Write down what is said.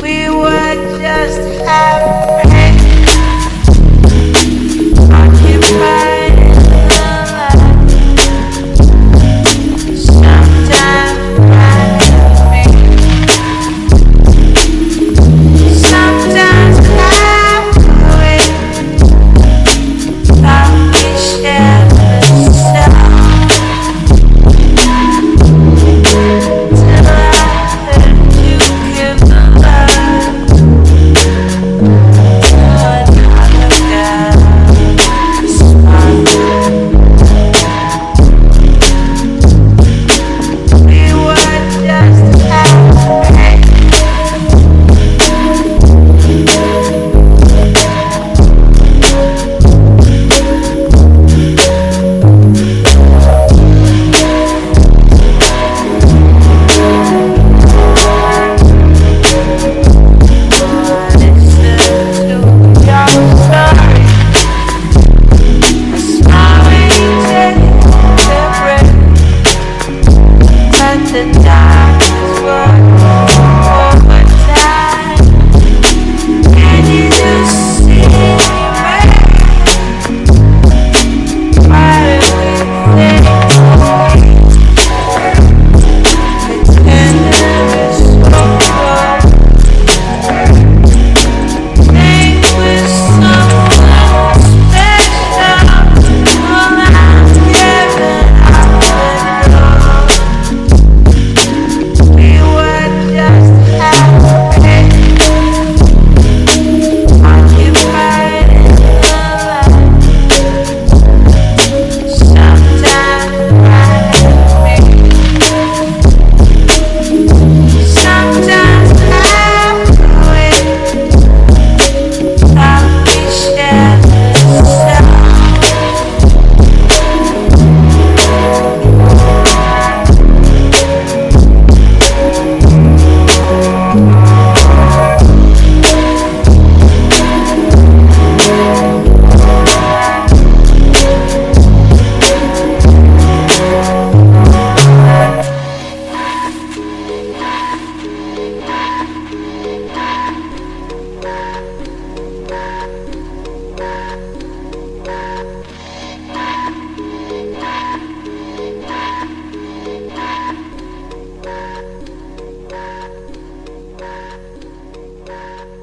We were just to die. Yeah.